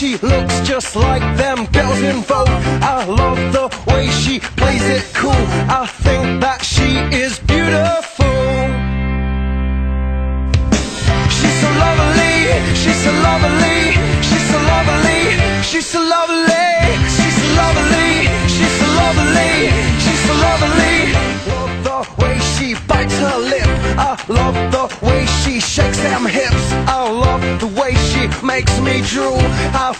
she looks just like them girls in Vogue. I love the way she plays it cool. I think that she is beautiful. She's so lovely, she's so lovely, she's so lovely, she's so lovely, she's so lovely, she's so lovely, she's so lovely. Love the way she bites her lip. I love the way she shakes them hips. I love the way she makes me drool. I